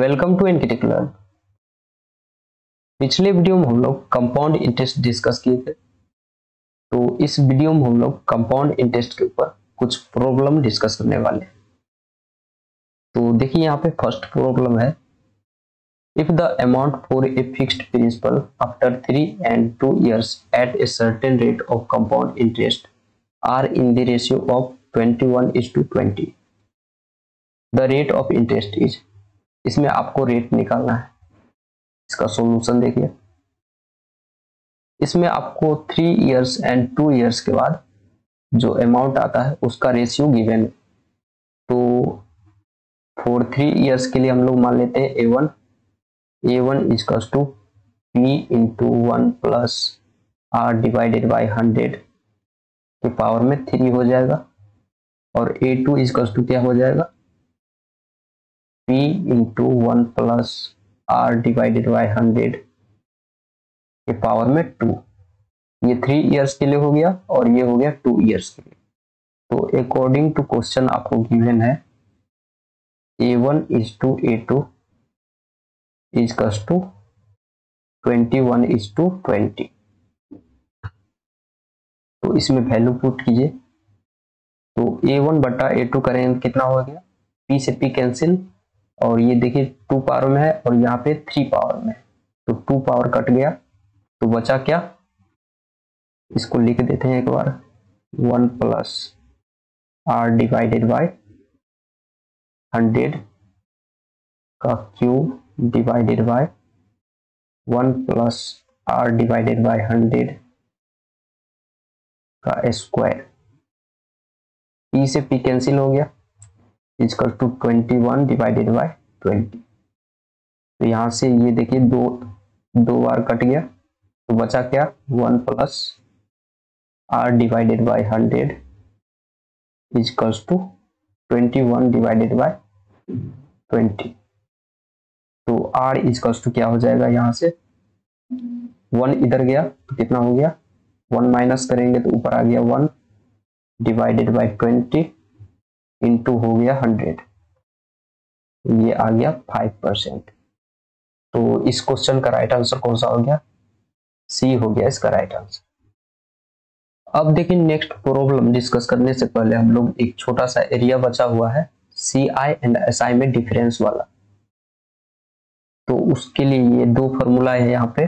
Welcome to N K Tech learn पिछले video में हम लोग कंपाउंड इंटरेस्ट डिस्कस किए थे। तो इस वीडियो में हम लोग कंपाउंड इंटरेस्ट के ऊपर कुछ प्रॉब्लम डिस्कस करने वाले हैं। तो देखिए यहाँ पे फ़र्स्ट प्रॉब्लम है। If the amount for a fixed principal after three and two years at a certain rate of compound interest are in the ratio of 21 is to 20 the rate of interest is इसमें आपको rate निकालना है। इसका solution देखिए। इसमें आपको three years and two years के बाद जो अमाउंट आता है, उसका रेशियो गिवन तो फॉर थ्री इयर्स के लिए हम लोग मान लेते हैं A one A one equals to P into one plus R divided by hundred के पावर में थ्री हो जाएगा। और ए टू इजकल्स टू क्या हो जाएगा? P into one plus R divided by hundred के पावर में टू ये थ्री इयर्स के लिए हो गया और ये हो गया टू इयर्स के लिए. तो अकॉर्डिंग टू क्वेश्चन आपको गिवन है A one is to A two is cos to twenty one is to twenty तो इसमें वैल्यू पुट कीजिए. तो ए वन बटा ए टू करें, कितना हो गया? पी से पी कैंसिल और ये देखिए टू पावर में है और यहाँ पे थ्री पावर में तो टू पावर कट गया। तो बचा क्या? इसको लिख देते हैं एक बार। One plus R divided by hundred का cube divided by one plus R divided by hundred का स्क्वायर पी से पी कैंसिल हो गया। Is equal to twenty one divided by twenty. तो यहाँ से ये देखिए दो दो बार कट गया तो बचा क्या? One plus R divided by hundred equals to twenty one divided by twenty. तो आर इजकल्स टू क्या हो जाएगा यहाँ से? वन इधर गया तो कितना हो गया? वन माइनस करेंगे तो ऊपर आ गया one divided by twenty. Into हो गया हंड्रेड ये आ गया फाइव परसेंट तो इस क्वेश्चन का राइट आंसर कौन सा हो गया? सी हो गया इसका राइट आंसर अब देखिए नेक्स्ट प्रॉब्लम डिस्कस करने से पहले हम लोग एक छोटा सा एरिया बचा हुआ है सी आई एंड एस आई में डिफरेंस वाला. तो उसके लिए ये दो फॉर्मूला है यहाँ पे.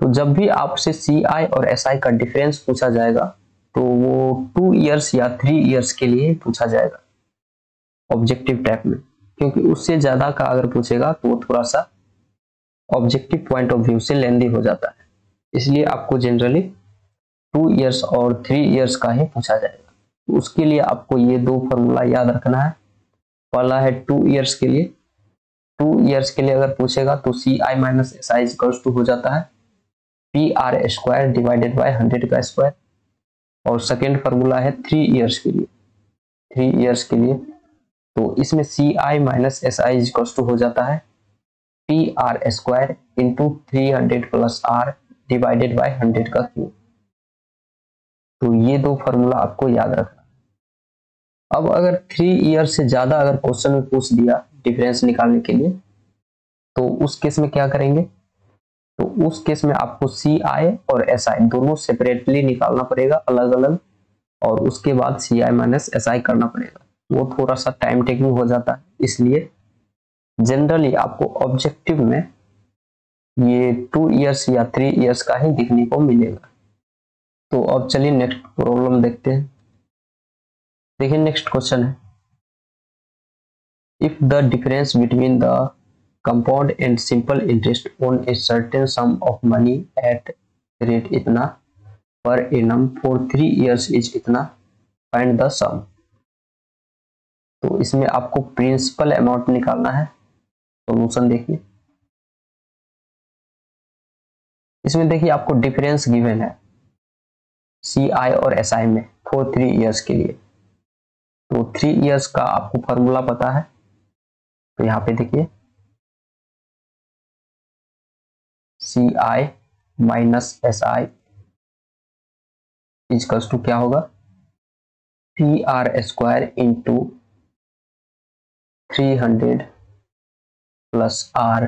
तो जब भी आपसे सी आई और एस आई का डिफरेंस पूछा जाएगा तो वो टू इयर्स या थ्री इयर्स के लिए पूछा जाएगा ऑब्जेक्टिव टाइप में। क्योंकि उससे ज़्यादा का अगर पूछेगा तो वो थोड़ा सा ऑब्जेक्टिव पॉइंट ऑफ़ व्यू से लेंदी हो जाता है। इसलिए आपको जनरली टू इयर्स और थ्री इयर्स का ही पूछा जाएगा। तो उसके लिए आपको ये दो फॉर्मूला याद रखना है। पहला है टू इयर्स के लिए। टू इयर्स के लिए अगर पूछेगा तो C I minus S I to हो जाता है। P R square divided by hundred का स्क्वायर और सेकेंड फार्मूला है थ्री ईयर्स के लिए। थ्री इयर्स के लिए। तो इसमें C I minus S I to हो जाता है। P R square into three hundred plus R divided by hundred का क्यूब तो ये दो फार्मूला आपको याद रखना। अब अगर थ्री ईयर से ज़्यादा अगर क्वेश्चन में पूछ दिया डिफरेंस निकालने के लिए तो उस केस में क्या करेंगे? तो उस केस में आपको सी आई और एस आई दोनों सेपरेटली निकालना पड़ेगा अलग अलग और उसके बाद सी आई माइनस एस आई करना पड़ेगा। वो थोड़ा सा टाइम टेकिंग हो जाता है, इसलिए जनरली आपको ऑब्जेक्टिव में ये टू इयर्स या थ्री इयर्स का ही दिखने को मिलेगा। तो अब चलिए नेक्स्ट प्रॉब्लम देखते हैं। देखिए नेक्स्ट क्वेश्चन है। If the difference between the compound and simple interest on a certain sum of money at rate इतना, per annum for three years is इतना, find the sum. तो इसमें आपको प्रिंसिपल अमाउंट निकालना है सॉल्यूशन देखिए। इसमें देखिए आपको डिफरेंस गिवन है सी आई और एस आई में फोर थ्री इयर्स के लिए। तो थ्री इयर्स का आपको फॉर्मूला पता है तो यहाँ पे देखिए। C I minus S I equals to क्या होगा? P R square into three hundred plus R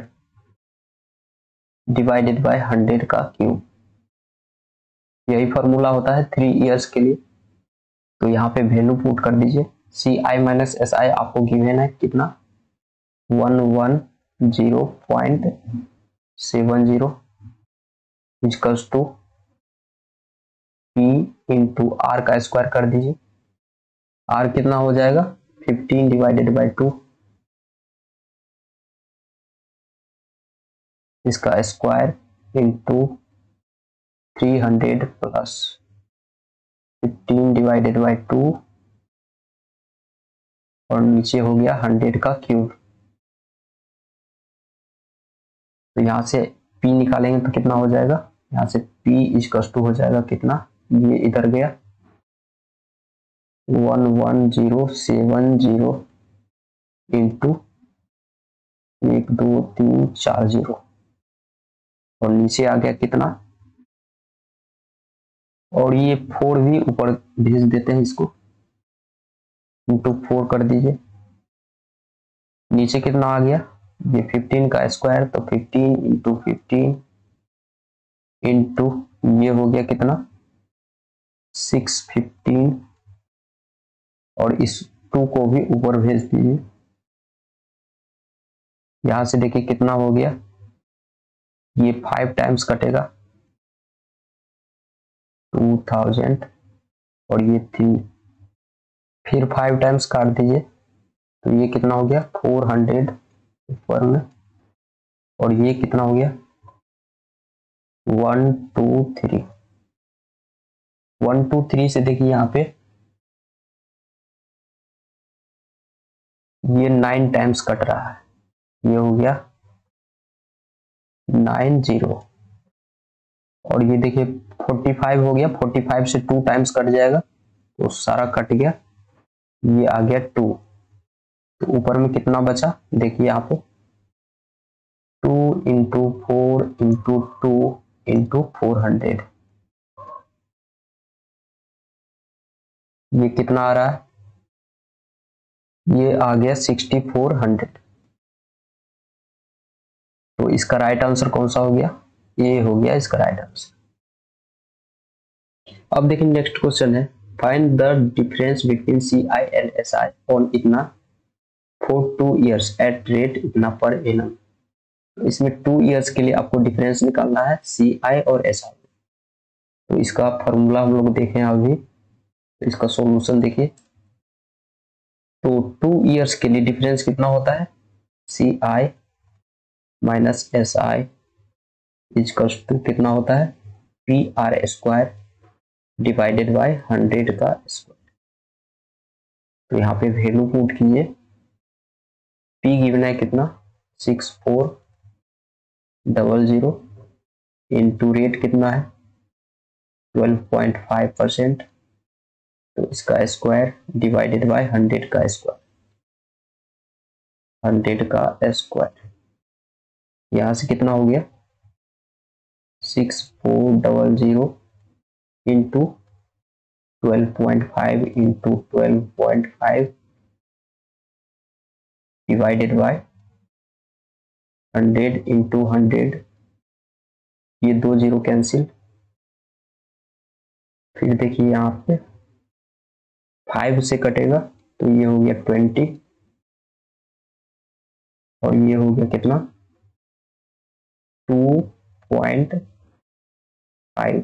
divided by hundred का क्यूब यही फॉर्मूला होता है थ्री इयर्स के लिए। तो यहाँ पे वैल्यू पुट कर दीजिए। सी आई माइनस एस आई आपको गिवेन है कितना? One one zero point seven zero equals to P into R का स्क्वायर कर दीजिए। आर कितना हो जाएगा? फिफ्टीन डिवाइडेड बाई टू इसका square into three hundred plus fifteen divided by two और नीचे हो गया हंड्रेड का क्यूब तो यहाँ से p निकालेंगे तो कितना हो जाएगा? यहाँ से p इजकस टू हो जाएगा कितना? ये इधर गया। One one zero seven zero into एक, दो, तीन, चार ज़ीरो। और नीचे आ गया कितना? और ये फोर भी ऊपर भेज देते हैं इसको। इंटू फोर कर दीजिए। नीचे कितना आ गया? ये फिफ्टीन का स्क्वायर तो फिफ्टीन इंटू फिफ्टीन इंटू ये हो गया कितना? सिक्स फिफ्टीन और इस टू को भी ऊपर भेज दीजिए। यहाँ से देखिए कितना हो गया। ये फाइव टाइम्स कटेगा। टू थाउज़ेंड और ये थ्री फिर फाइव टाइम्स काट दीजिए। तो ये कितना हो गया? फोर हंड्रेड ऊपर में। और ये कितना हो गया? One, two, three. One, two, three से देखिए यहाँ पे। ये नाइन टाइम्स कट रहा है। ये हो गया नाइन, ज़ीरो। और ये देखिए फोर्टी फाइव हो गया। फोर्टी फाइव से टू टाइम्स कट जाएगा तो सारा कट गया। ये आ गया टू। तो ऊपर में कितना बचा? देखिए यहाँ पे। Two into four into two into four hundred ये कितना आ रहा है? ये आ गया सिक्सटी फोर हंड्रेड तो इसका राइट आंसर कौन सा हो गया? ये हो गया इसका राइट आंसर अब देखिए नेक्स्ट क्वेश्चन है। Find the difference between C I and S I on इतना। For two years at rate इतना पर एनम तो इसमें टू ईयर्स के लिए आपको डिफरेंस निकालना है सी आई और एस आई तो इसका फॉर्मूला हम लोग देखें अभी। तो इसका सॉल्यूशन देखिए। तो टू ईयर्स के लिए डिफरेंस कितना होता है? C I minus S I equals to कितना होता है? P R square divided by hundred का स्क्वायर तो यहाँ पे वैल्यू पुट कीजिए। पी गिवन है कितना? Six four double zero into rate कितना है? ट्वेल्व पॉइंट फाइव परसेंट तो इसका स्क्वायर डिवाइडेड बाय हंड्रेड का स्क्वायर हंड्रेड का स्क्वायर यहाँ से कितना हो गया? Six four double zero into twelve point five into twelve point five divided by hundred into hundred ये दो ज़ीरो कैंसिल फिर देखिए यहाँ पे फाइव से कटेगा तो ये हो गया ट्वेंटी और ये हो गया कितना? टू पॉइंट फाइव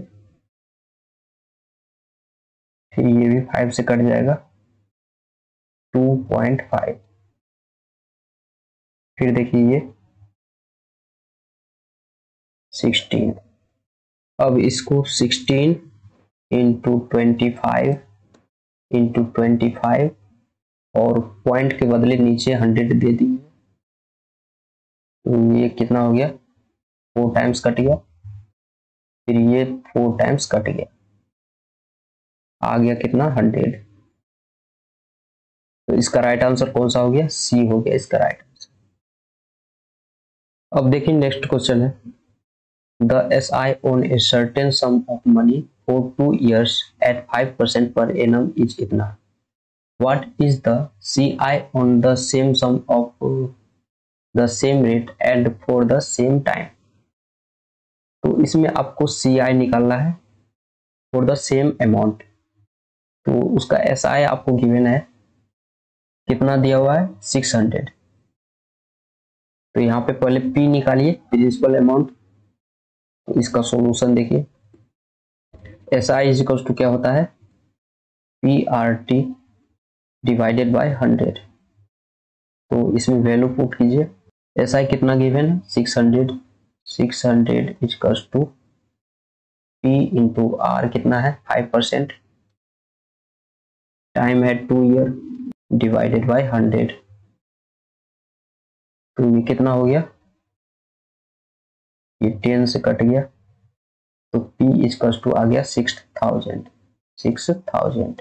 फिर ये भी फाइव से कट जाएगा टू पॉइंट फाइव फिर देखिए ये। सिक्सटीन अब इसको sixteen into twenty five into twenty five और पॉइंट के बदले नीचे हंड्रेड दे दिए तो ये कितना हो गया? फोर टाइम्स कट गया। फिर ये फोर टाइम्स कट गया। आ गया कितना? हंड्रेड तो इसका राइट आंसर कौन सा हो गया? सी हो गया इसका राइट अब देखिए नेक्स्ट क्वेश्चन है। The S I on a certain sum of money for two years at five percent per annum is इतना। What is the CI on the same sum of uh, the same rate and for the same time? तो इसमें आपको CI निकालना है for the same amount तो उसका S I आपको given है। कितना दिया हुआ है? सिक्स हंड्रेड तो यहाँ पे पहले पी निकालिए प्रिंसिपल अमाउंट इसका सॉल्यूशन देखिए। एस आई इजिकल्स टू क्या होता है? P R T divided by hundred तो इसमें वैल्यू पुट कीजिए। एस आई कितना गिवन है six hundred six hundred equals to P into R कितना है? फाइव परसेंट टाइम है two year divided by hundred तो ये कितना हो गया? ये टेन से कट गया। तो P इजकल्स टू आ गया सिक्स थाउज़ेंड सिक्स थाउज़ेंड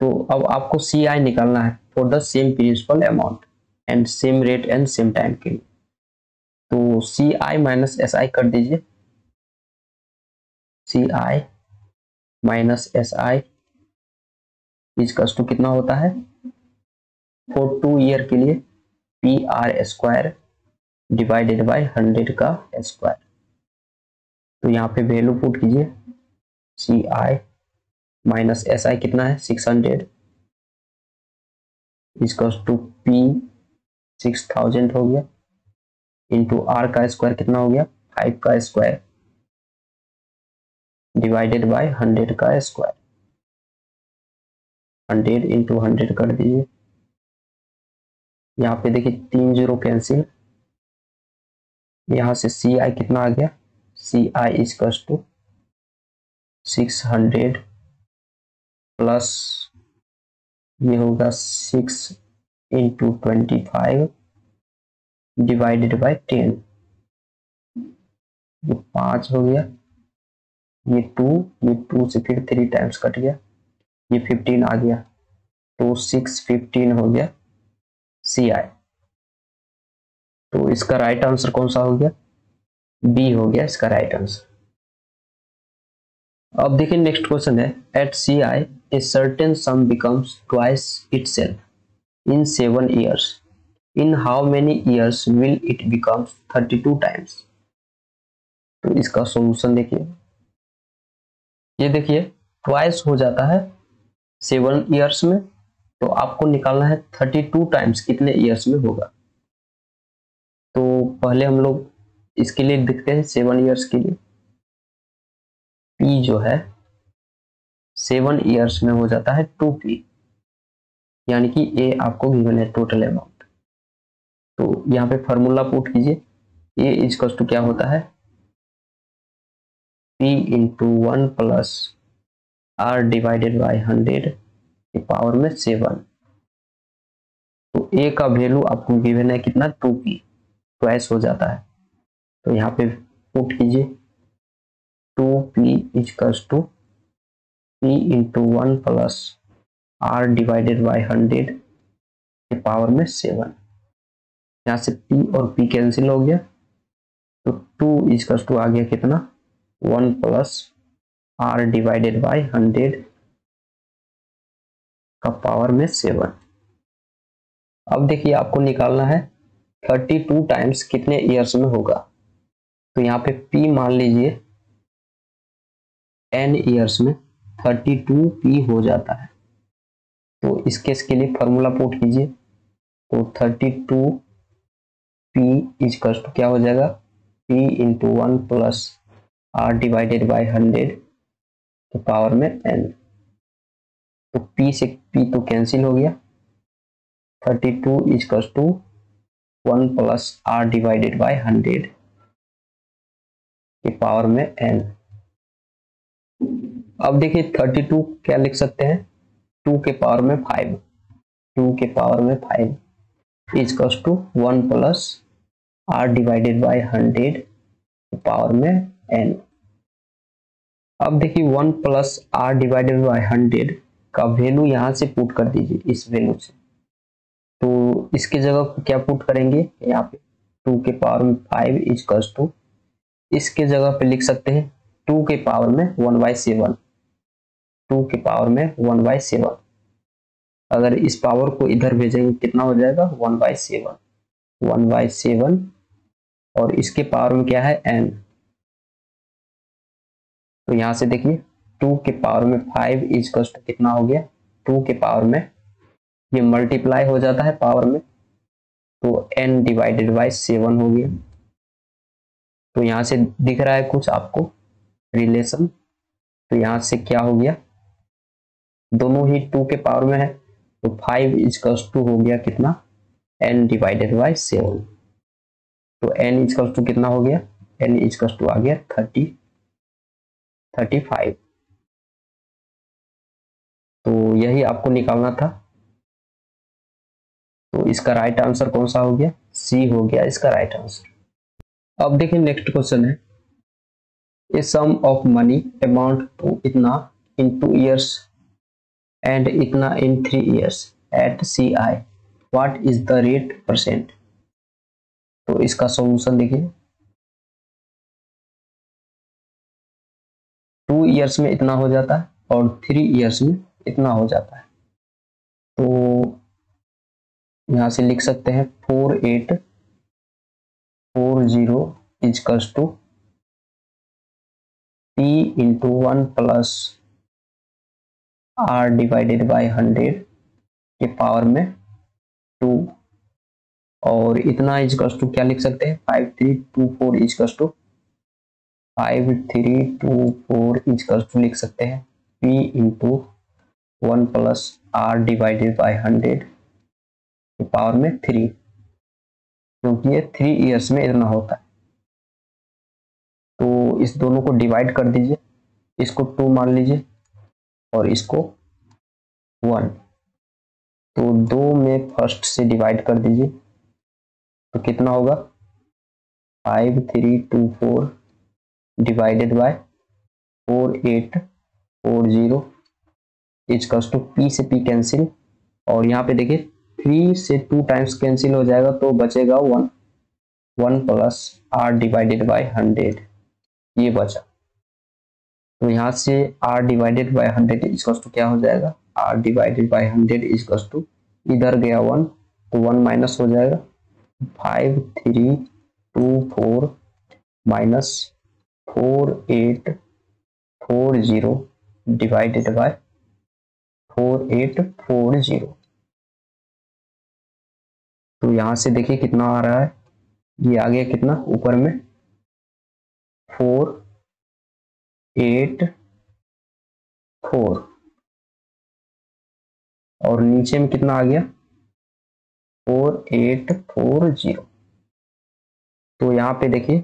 तो अब आपको सी आई निकालना है for the same principal amount and same rate and same time के लिए। तो C I minus S I कर दीजिए। C I minus S I इजकस to कितना होता है? फॉर टू ईयर के लिए। P R square divided by hundred का स्क्वायर तो यहाँ पे वैल्यू पुट कीजिए। सी आई माइनस एस आई कितना है? Six hundred to P six thousand हो गया। इंटू आर का स्क्वायर कितना हो गया? फाइव का स्क्वायर डिवाइडेड बाय हंड्रेड का स्क्वायर हंड्रेड इंटू हंड्रेड कर दीजिए। यहाँ पे देखिए तीन ज़ीरो कैंसिल। यहाँ से सी आई कितना आ गया? C I is to six hundred plus ये होगा six into twenty five divided by ten ये पाँच हो गया। ये टू ये टू से फिर थ्री टाइम्स कट गया। ये फिफ्टीन आ गया। तो सिक्स फिफ्टीन हो गया। सी आई। तो इसका राइट आंसर कौन सा हो गया? बी हो गया इसका राइट आंसर अब देखिए नेक्स्ट क्वेश्चन है। At C I a certain sum becomes twice itself in seven years in how many years will it becomes thirty two times तो इसका सॉल्यूशन देखिए। ये देखिए ट्वाइस हो जाता है सेवन ईयर्स में। तो आपको निकालना है थर्टी टू टाइम्स कितने ईयर्स में होगा। तो पहले हम लोग इसके लिए देखते हैं सेवन ईयर्स के लिए। पी जो है, सेवन ईयर्स में हो जाता है टू पी यानी कि ए आपको गिवन है टोटल अमाउंट तो यहाँ पे फॉर्मूला पुट कीजिए। ए इज़ टू क्या होता है? P into one plus R divided by hundred के पावर में सेवन तो ए का वैल्यू आपको गिवन है कितना? टू पी ट्वाइस हो जाता है। तो यहाँ पे पुट कीजिए। Two P equals to P into one plus R divided by hundred के पावर में सेवन यहाँ से पी और पी कैंसिल हो गया। तो टू इजकल्स टू आ गया कितना? One plus R divided by hundred का पावर में सेवन अब देखिए आपको निकालना है थर्टी टू टाइम्स कितने ईयर्स में होगा। तो यहाँ पे P मान लीजिए, n ईयर्स में थर्टी टू पी हो जाता है। तो इस केस के लिए फॉर्मूला पुट कीजिए। तो थर्टी टू पी इज़ कस्ट क्या हो जाएगा? P into one plus R divided by hundred तो पावर में n तो P से P तो कैंसिल हो गया। Thirty two is to one plus R divided by hundred की पावर में n अब देखिए थर्टी टू क्या लिख सकते हैं? टू के पावर में फाइव टू के पावर में फाइव इज़ कस to one plus R divided by hundred power में n अब देखिए one plus R divided by hundred का वैल्यू यहाँ से पुट कर दीजिए, इस वेल्यू से। तो इसके जगह क्या पुट करेंगे? यहाँ पे टू के पावर में फाइव इज़ कस टू इसके जगह पे लिख सकते हैं टू के पावर में वन बाई सेवन टू के पावर में वन बाई सेवन अगर इस पावर को इधर भेजेंगे, कितना हो जाएगा? One by seven one by seven और इसके पावर में क्या है? एन तो यहाँ से देखिए टू के पावर में फाइव इज़ कस्ट कितना हो गया? टू के पावर में। ये मल्टीप्लाई हो जाता है पावर में। तो एन डिवाइडेड बाई सेवन हो गया। तो यहाँ से दिख रहा है कुछ आपको रिलेशन तो यहाँ से क्या हो गया? दोनों ही टू के पावर में है। तो फाइव इजकल्स टू हो गया कितना? एन डिवाइडेड बाई सेवन तो एन इजकल्स टू कितना हो गया? एन इजकल्स टू आ गया थर्टी थर्टी फाइव तो यही आपको निकालना था। तो इसका राइट आंसर कौन सा हो गया? सी हो गया इसका राइट आंसर अब देखिए नेक्स्ट क्वेश्चन है। A sum of money amount to इतना इन टू ईयर्स एंड इतना in three years at C I what is the rate percent तो इसका सॉल्यूशन देखिए। टू ईयर्स में इतना हो जाता है और थ्री ईयर्स में इतना हो जाता है। तो यहाँ से लिख सकते हैं four eight four zero equals to P into one plus R divided by hundred के पावर में टू। और इतना इजकल्स टू क्या लिख सकते हैं? Five three two four equals to. Five three two four equals to लिख सकते हैं। P into one plus R divided by hundred के पावर में थ्री, क्योंकि ये थ्री ईयर्स में इतना होता है। तो इस दोनों को डिवाइड कर दीजिए, इसको टू मान लीजिए और इसको वन। तो दो में फ़र्स्ट से डिवाइड कर दीजिए तो कितना होगा? Five, three, two, four, divided by four, eight, four, zero equals to P से पी कैंसिल और यहाँ पे देखिए थ्री से टू टाइम्स कैंसिल हो जाएगा तो बचेगा one one plus R divided by hundred ये बचा। तो यहाँ से R divided by hundred equals to क्या हो जाएगा? R divided by hundred equals to इधर गया वन तो वन माइनस हो जाएगा। Five three two four minus four eight four zero divided by four eight four zero. तो यहाँ से देखिए कितना आ रहा है। ये आ गया कितना? ऊपर में फोर एट फोर। और नीचे में कितना आ गया? Four eight four zero. तो यहाँ पे देखिए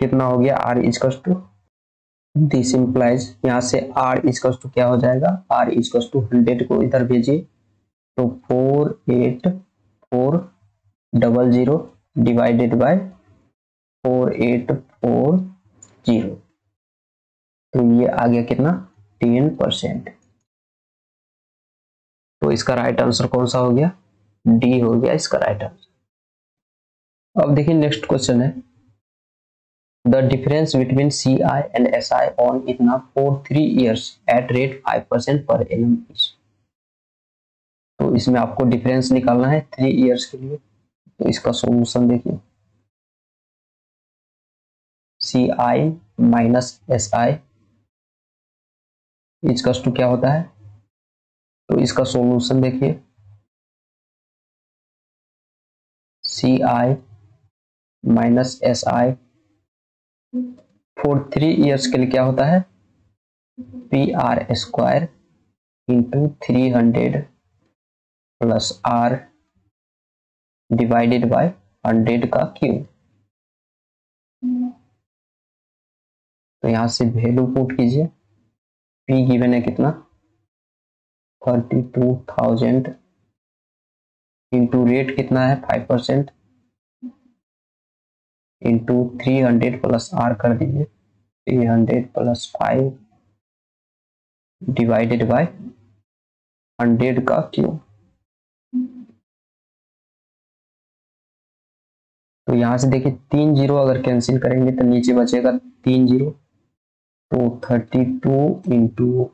कितना हो गया? आर इजकस टू दिस इंप्लाइज यहाँ से आर इजकस टू क्या हो जाएगा? आर इजकस टू हंड्रेड को इधर भेजिए। तो four eight four double zero divided by four eight four zero तो ये आ गया कितना? टेन परसेंट तो इसका राइट आंसर कौन सा हो गया? डी हो गया इसका राइट आंसर अब देखिए नेक्स्ट क्वेश्चन है। The difference between CI and SI on इतना for three years at rate five percent per annum is. तो इसमें आपको डिफरेंस निकालना है थ्री इयर्स के लिए। तो इसका सॉल्यूशन देखिए। सी आई माइनस एस आई इसका टू क्या होता है? तो इसका सॉल्यूशन देखिए। C I minus S I for three years के लिए क्या होता है? P R square into three hundred plus R divided by hundred का क्यूब तो यहाँ से वैल्यू पुट कीजिए। पी गिवन है कितना? Thirty two thousand into rate कितना है? Five percent into three hundred plus R कर दीजिए। Three hundred plus five divided by hundred का क्यूब तो यहाँ से देखिए, तीन ज़ीरो अगर कैंसिल करेंगे तो नीचे बचेगा तीन ज़ीरो। तो thirty two into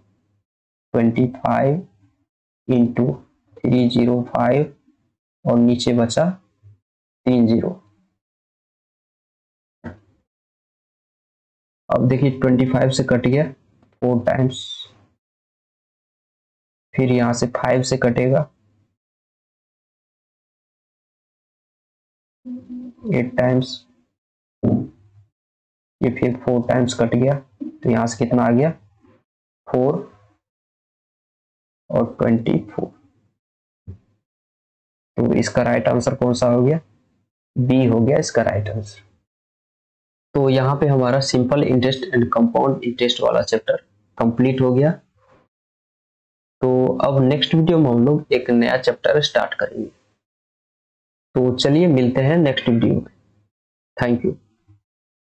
twenty five into three zero five और नीचे बचा तीन ज़ीरो। अब देखिए ट्वेंटी फाइव से कट गया फोर टाइम्स फिर यहाँ से फाइव से कटेगा। एट टाइम्स ये फिर फोर टाइम्स कट गया तो यहाँ से कितना आ गया? फोर और ट्वेंटी फोर तो इसका राइट आंसर कौन सा हो गया? बी हो गया इसका राइट आंसर तो यहाँ पे हमारा simple interest and compound interest वाला चैप्टर कंप्लीट हो गया। तो अब नेक्स्ट वीडियो में हम लोग एक नया चैप्टर स्टार्ट करेंगे। तो चलिए मिलते हैं नेक्स्ट वीडियो में। Thank you